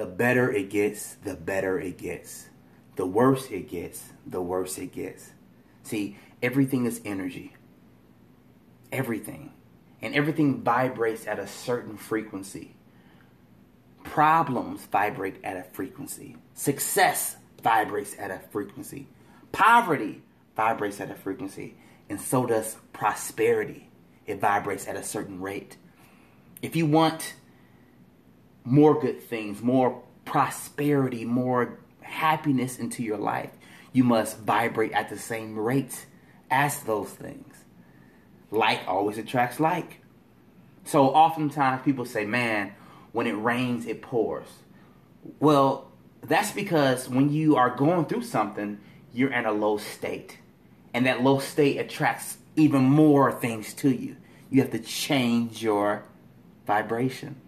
The better it gets, the better it gets. The worse it gets, the worse it gets. See, everything is energy. Everything. And everything vibrates at a certain frequency. Problems vibrate at a frequency. Success vibrates at a frequency. Poverty vibrates at a frequency. And so does prosperity. It vibrates at a certain rate. If you want more good things, more prosperity, more happiness into your life, you must vibrate at the same rate as those things. Like always attracts like. So oftentimes people say, man, when it rains, it pours. Well, that's because when you are going through something, you're in a low state. And that low state attracts even more things to you. You have to change your vibration.